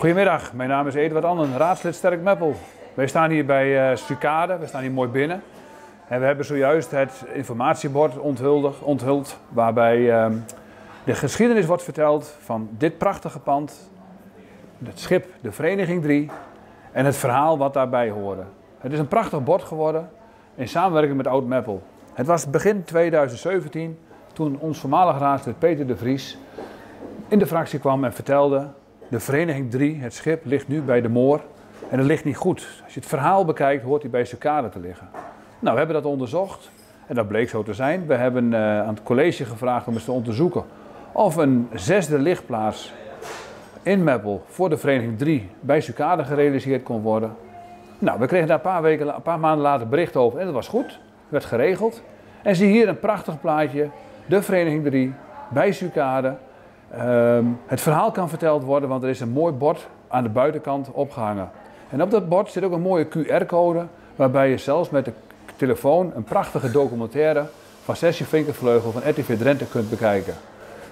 Goedemiddag, mijn naam is Eduard Annen, raadslid Sterk Meppel. Wij staan hier bij uh, we staan hier mooi binnen. En we hebben zojuist het informatiebord onthuld, waarbij uh, de geschiedenis wordt verteld van dit prachtige pand, het schip, de Vereniging 3 en het verhaal wat daarbij hoorde. Het is een prachtig bord geworden in samenwerking met Oud Meppel. Het was begin 2017 toen ons voormalig raadslid Peter de Vries in de fractie kwam en vertelde de Vereniging 3, het schip, ligt nu bij de Moor. En het ligt niet goed. Als je het verhaal bekijkt, hoort hij bij Sucade te liggen. Nou, we hebben dat onderzocht. En dat bleek zo te zijn. We hebben uh, aan het college gevraagd om eens te onderzoeken of een zesde lichtplaats in Meppel voor de Vereniging 3 bij Sucade gerealiseerd kon worden. Nou, we kregen daar een paar, weken, een paar maanden later bericht over en dat was goed. werd geregeld. En zie hier een prachtig plaatje. De Vereniging 3 bij Sucade. Um, het verhaal kan verteld worden, want er is een mooi bord aan de buitenkant opgehangen. En op dat bord zit ook een mooie QR-code, waarbij je zelfs met de telefoon een prachtige documentaire van Sessie Vinkervleugel van RTV Drenthe kunt bekijken.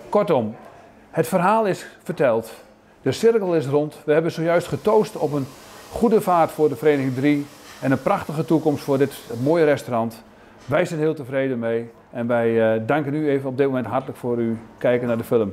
Kortom, het verhaal is verteld, de cirkel is rond. We hebben zojuist getoost op een goede vaart voor de Vereniging 3 en een prachtige toekomst voor dit mooie restaurant. Wij zijn heel tevreden mee en wij uh, danken u even op dit moment hartelijk voor uw kijken naar de film.